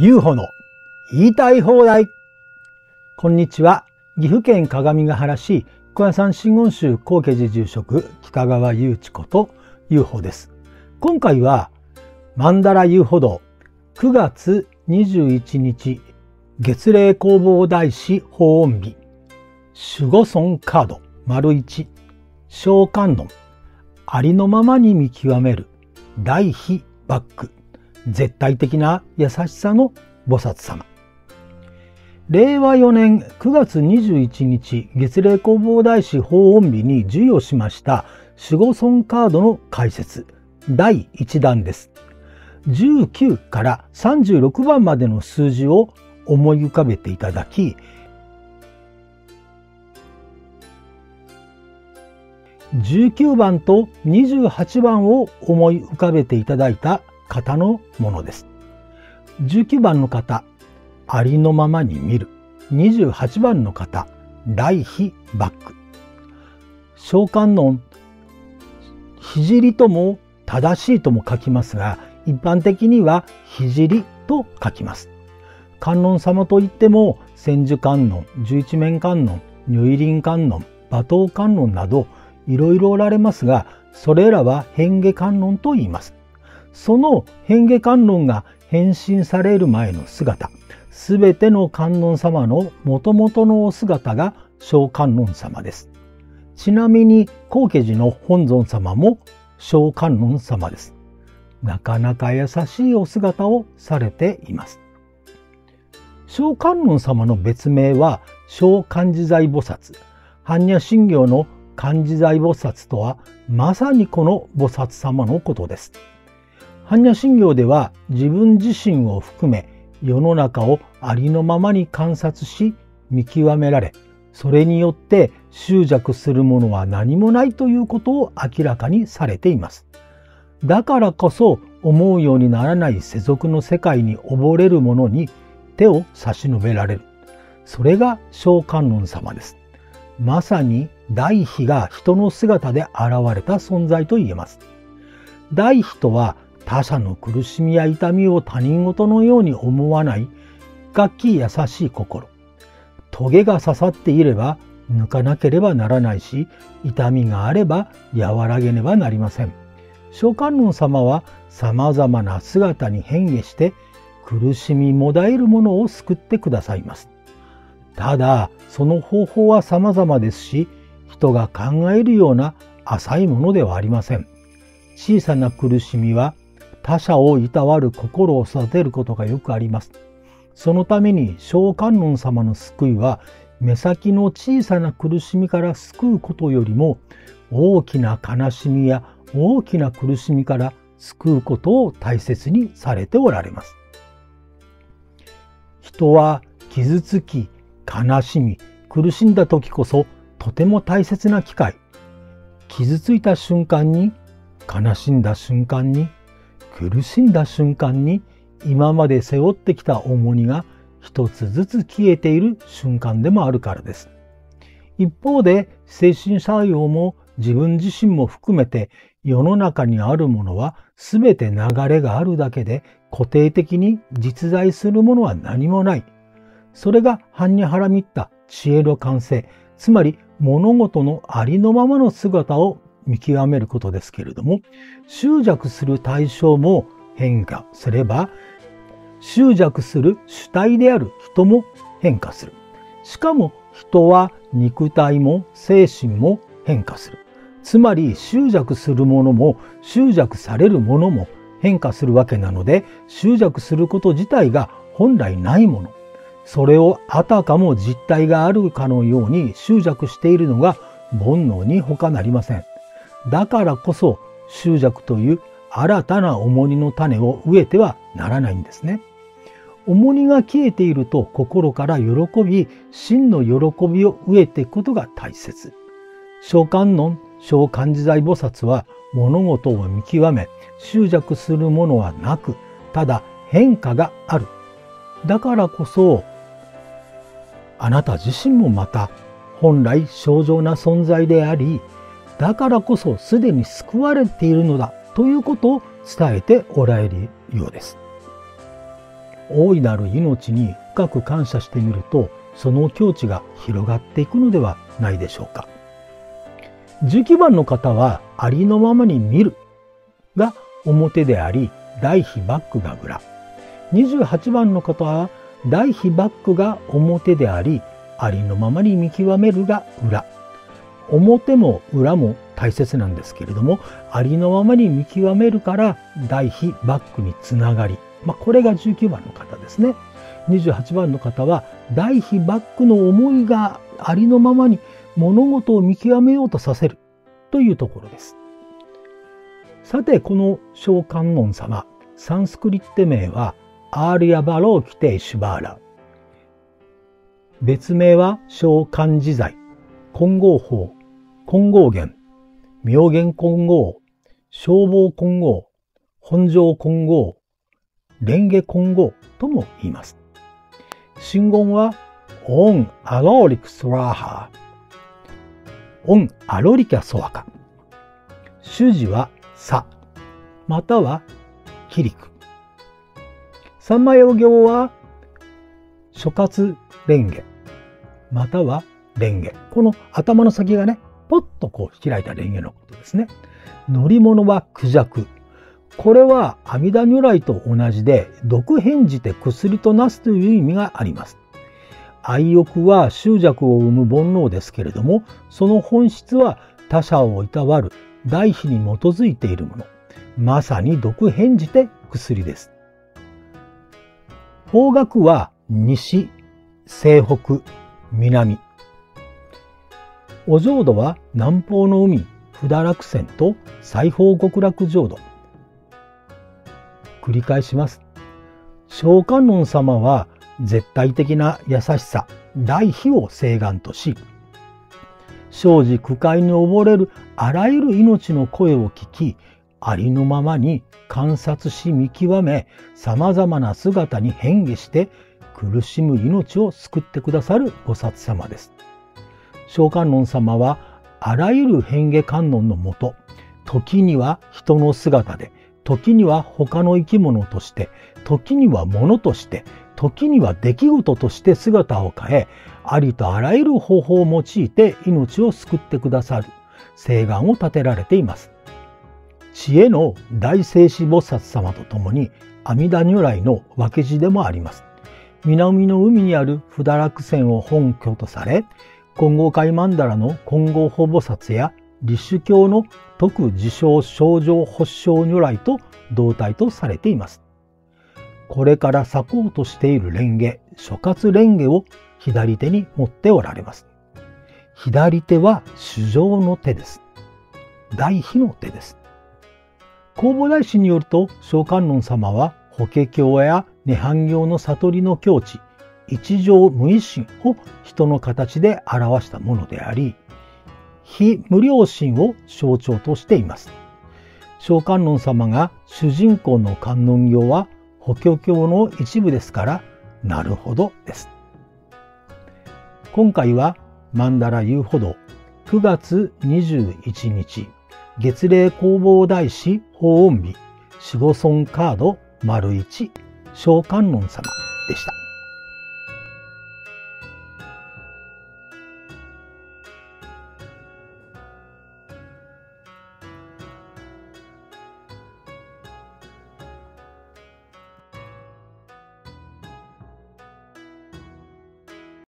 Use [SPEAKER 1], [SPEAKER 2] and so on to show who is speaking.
[SPEAKER 1] UFO の言いたい放題。こんにちは。岐阜県各務原市小屋山真言宗高家寺住職北川祐知子と UFO です。今回は曼荼羅 UFO 道9月21日月齢工房大師法音日守護村カード丸一召喚論ありのままに見極める大非バック。絶対的な優しさの菩薩様。令和4年9月21日、月齢工房大師法音日に授与しました守護村カードの解説、第1弾です。19から36番までの数字を思い浮かべていただき、19番と28番を思い浮かべていただいた方のものです。19番の方、ありのままに見る。28番の方、来非バック。召喚論、聖とも正しいとも書きますが、一般的には聖と書きます。観音様といっても、千手観音、十一面観音、如意輪観音、馬頭観音など、いろいろおられますが、それらは変化観音と言います。その変化観音が変身される前の姿、すべての観音様の元々のお姿が小観音様です。ちなみに、高家寺の本尊様も小観音様です。なかなか優しいお姿をされています。小観音様の別名は小漢字財菩薩。般若心経の漢字財菩薩とはまさにこの菩薩様のことです。般若心経では自分自身を含め世の中をありのままに観察し見極められそれによって執着するものは何もないということを明らかにされています。だからこそ思うようにならない世俗の世界に溺れる者に手を差し伸べられる。それが小観音様です。まさに大悲が人の姿で現れた存在と言えます。大悲とは他者の苦しみや痛みを他人事のように思わない楽器優しい心。トゲが刺さっていれば抜かなければならないし、痛みがあれば和らげねばなりません。召喚論様は様々な姿に変化して苦しみもだえるものを救ってくださいます。ただ、その方法は様々ですし、人が考えるような浅いものではありません。小さな苦しみは他者をいたわる心を育てることがよくあります。そのために小観音様の救いは目先の小さな苦しみから救うことよりも大きな悲しみや大きな苦しみから救うことを大切にされておられます。人は傷つき、悲しみ、苦しんだ時こそとても大切な機会。傷ついた瞬間に、悲しんだ瞬間に、苦しんだ瞬間に今まで背負ってきた重荷が一つずつ消えている瞬間でもあるからです。一方で精神作用も自分自身も含めて世の中にあるものは全て流れがあるだけで固定的に実在するものは何もない。それが般若ハラミッタ知恵の完成、つまり物事のありのままの姿を見極めることですけれども、執着する対象も変化すれば、執着する主体である人も変化する。しかも人は肉体も精神も変化する。つまり執着するものも執着されるものも変化するわけなので執着すること自体が本来ないもの。それをあたかも実体があるかのように執着しているのが煩悩に他なりません。だからこそ執着という新たな重荷の種を植えてはならないんですね。重荷が消えていると心から喜び、真の喜びを植えていくことが大切。召喚論、召喚自在菩薩は物事を見極め、執着するものはなく、ただ変化がある。だからこそ、あなた自身もまた本来正常な存在であり、だからこそすでに救われているのだということを伝えておられるようです。大いなる命に深く感謝してみると、その境地が広がっていくのではないでしょうか。19番の方は、ありのままに見るが表であり、大非バックが裏。28番の方は、大非バックが表であり、ありのままに見極めるが裏。表も裏も大切なんですけれども、ありのままに見極めるから、大悲抜苦につながり。まあ、これが19番の方ですね。28番の方は、大悲抜苦の思いがありのままに物事を見極めようとさせるというところです。さて、この聖観音様、サンスクリット名は、アーリアバローキテイシュバーラ。別名は聖観自在、混合法、混合源、妙言混合、消防混合、本上混合、蓮華混合とも言います。真言は、オンアローリクスラーハー、オンアロリキャソワカ。主事は、さ、または、キリク。三枚お行は、諸葛蓮華、または蓮華。この頭の先がね、ポッとこう開いた蓮華のことですね。乗り物はクジャク。これは阿弥陀如来と同じで、毒変じて薬となすという意味があります。愛欲は執着を生む煩悩ですけれども、その本質は他者をいたわる大悲に基づいているもの。まさに毒変じて薬です。方角は西、西北、南。お浄土は南方の海、不堕落線と西方極楽浄土。繰り返します。小観音様は絶対的な優しさ、大悲を請願とし、生じ苦海に溺れるあらゆる命の声を聞き、ありのままに観察し見極め、様々な姿に変化して苦しむ命を救ってくださる菩薩様です。小観音様はあらゆる変化観音のもと、時には人の姿で、時には他の生き物として、時には物として、時には出来事として姿を変え、ありとあらゆる方法を用いて命を救ってくださる、請願を立てられています。知恵の大聖子菩薩様と共に阿弥陀如来の分け字でもあります。南の海にある不堕落線を本拠とされ、金剛界曼荼羅の金剛法菩薩や立種教の徳自称症状発症如来と同体とされています。これから咲こうとしている蓮華、諸葛蓮華を左手に持っておられます。左手は主上の手です。大悲の手です。弘法大師によると、小観音様は法華経や涅槃行の悟りの境地、一条無一心を人の形で表したものであり、非無料心を象徴としています。小観音様が主人公の観音行は法華経の一部ですから、なるほどです。今回は曼荼羅遊歩道9月21日月齢弘法大師法音日守護村カード丸一小観音様でした。